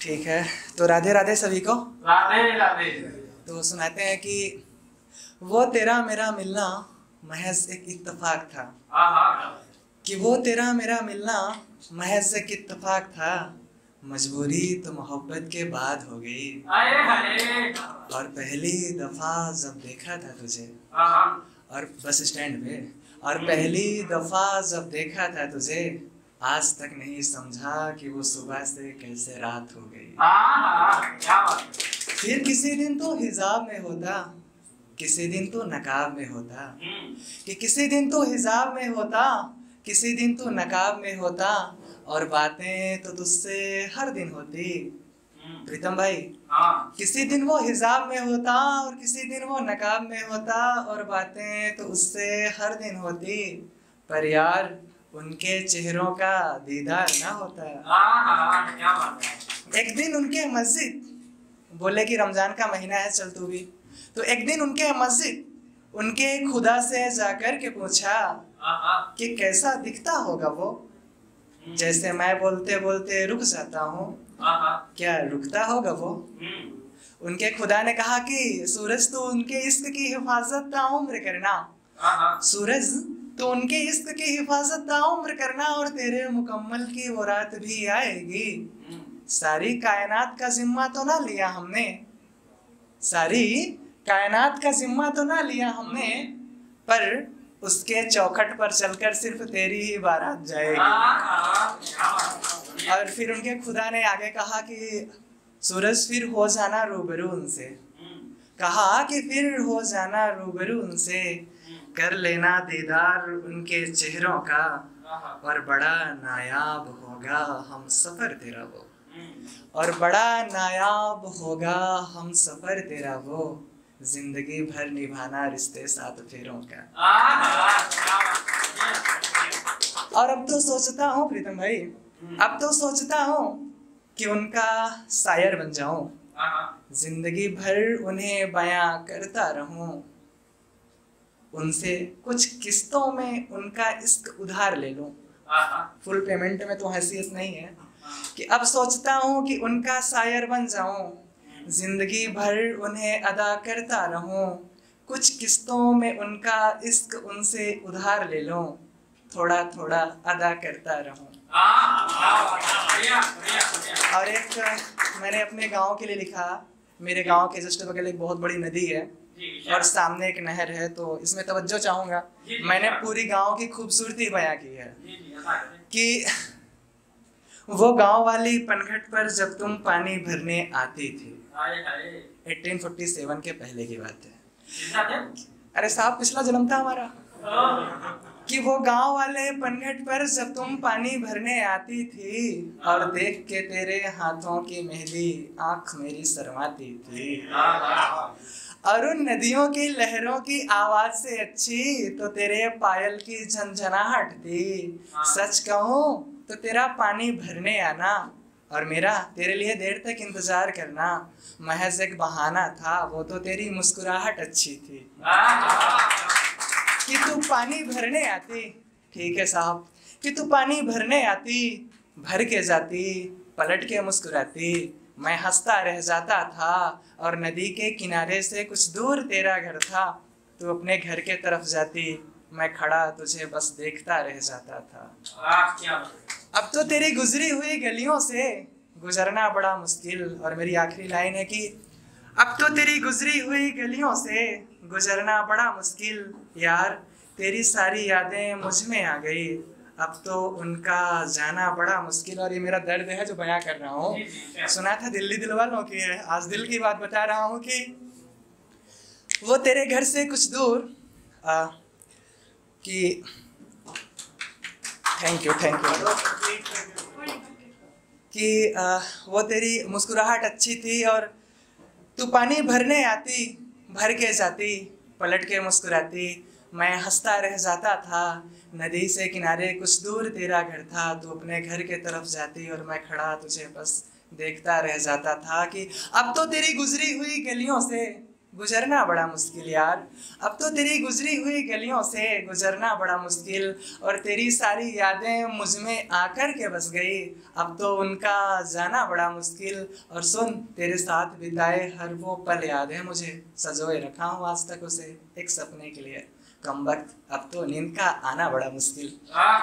ठीक है। तो राधे राधे सभी को। राधे राधे। तो सुनाते हैं कि वो तेरा मेरा मिलना महज एक इत्तेफाक था। कि वो तेरा मेरा मिलना महज एक इत्तेफाक था मजबूरी तो मोहब्बत के बाद हो गई। और पहली दफ़ा जब देखा था तुझे और बस स्टैंड पे और पहली दफ़ा जब देखा था तुझे आज तक नहीं समझा कि वो सुबह से कैसे रात हो गई। बात है। फिर किसी दिन तो हिजाब में होता किसी दिन तो नकाब में होता। हम्म, कि किसी दिन तो हिजाब में होता किसी दिन तो नकाब में होता और बातें तो तुझसे हर दिन होती। हम्म, प्रीतम भाई हाँ। किसी दिन वो हिजाब में होता और किसी दिन वो नकाब में होता और बातें तो उससे हर दिन होती। पर यार उनके चेहरों का दीदार ना होता आहा क्या बात है। एक दिन उनके मस्जिद, बोले कि रमज़ान का महीना है, चल तू भी। तो एक दिन उनके मस्जिद, उनके खुदा से जाकर के पूछा आहा कि कैसा दिखता होगा वो? जैसे मैं बोलते बोलते रुक जाता हूँ, क्या रुकता होगा वो? उनके खुदा ने कहा कि, सूरज तो उनके इश्क की हिफाजत का उम्र करना। सूरज तो उनके इश्क की हिफाजत ताउम्र करना और तेरे मुकम्मल की वो रात भी आएगी। हम्म, सारी कायनात का जिम्मा तो ना लिया हमने। सारी कायनात का जिम्मा तो ना लिया हमने पर उसके चौखट पर चलकर सिर्फ़ तेरी ही बारात जाएगी। बात है। और फिर उनके खुदा ने आगे कहा कि सूरज फिर हो जाना रूबरू उनसे। हम्म, कहा कि फिर हो जाना रूबरू उनसे। कर लेना दीदार उनके चेहरों का और बड़ा नायाब होगा हम सफ़र तेरा वो। हम्म, और बड़ा नायाब होगा हम सफ़र तेरा वो। ज़िंदगी भर निभाना रिश्ते साथ फेरों का। है। और अब तो सोचता हूँ प्रीतम भाई अब तो सोचता हूँ कि उनका शायर बन जाऊँ। ज़िंदगी भर उन्हें बयां करता रहूँ। उनसे कुछ किस्तों में उनका इश्क उधार ले लूँ। फुल पेमेंट में तो हैसियत नहीं है। कि अब सोचता हूँ कि उनका शायर बन जाऊँ। ज़िंदगी भर उन्हें अदा करता रहूँ। कुछ किस्तों में उनका इश्क उनसे उधार ले लूँ। थोड़ा थोड़ा अदा करता रहूँ। है। और एक मैंने अपने गाँव के लिए लिखा। मेरे गाँव के जस्ट बगल एक बहुत बड़ी नदी है। और सामने एक नहर है तो इसमें तवज्जो चाहूँगा। मैंने पूरी गाँव की खूबसूरती बयां की है ऐसा है। कि वो गाँव वाली पनघट पर जब तुम पानी भरने आती थी। आए हाय। 1847 के पहले की बात है। अरे साहब पिछला जन्म था हमारा। कि वो गाँव वाले पनघट पर जब तुम पानी भरने आती थी और देख के तेरे हाथों की मेहंदी आँख मेरी शर्माती थी और उन नदियों की लहरों की आवाज़ से अच्छी तो तेरे पायल की झंझनाहट थी। सच कहूँ तो तेरा पानी भरने आना और मेरा तेरे लिए देर तक इंतज़ार करना, महज एक बहाना था, वो तो तेरी मुस्कुराहट अच्छी थी कि तू पानी भरने आती। ठीक है साहब। कि तू पानी भरने आती भर के जाती पलट के मुस्कुराती। मैं हंसता रह जाता था और नदी के किनारे से कुछ दूर तेरा घर था। तू अपने घर के तरफ़ जाती मैं खड़ा तुझे बस देखता रह जाता था। अब तो तेरी गुजरी हुई गलियों से गुजरना बड़ा मुश्किल और मेरी आखिरी लाइन है कि अब तो तेरी गुजरी हुई गलियों से गुजरना बड़ा मुश्किल यार। तेरी सारी यादें मुझमें आ गई। अब तो उनका जाना बड़ा मुश्किल और ये मेरा दर्द है जो बयां कर रहा हूँ। सुना था दिल्ली दिल वालों की है। आज दिल की बात बता रहा हूँ कि वो तेरे घर से कुछ दूर आ, कि थैंक यू थैंक यू कि आ, वो तेरी मुस्कुराहट अच्छी थी और तू पानी भरने आती, भर के जाती, पलट के मुस्कुराती। मैं हंसता रह जाता था, नदी से किनारे कुछ दूर तेरा घर था। तू अपने घर के तरफ़ जाती और मैं खड़ा तुझे बस देखता रह जाता था कि अब तो तेरी गुजरी हुई गलियों से। गुजरना बड़ा मुश्किल यार। अब तो तेरी गुजरी हुई गलियों से गुजरना बड़ा मुश्किल और तेरी सारी यादें मुझमें आकर के बस गई। अब तो उनका जाना बड़ा मुश्किल और सुन, तेरे साथ बिताए हर वो पल याद है मुझे। सजोए रखा हूँ आज तक उसे एक सपने के लिए। कम वक्त, अब तो नींद का आना बड़ा मुश्किल। वाह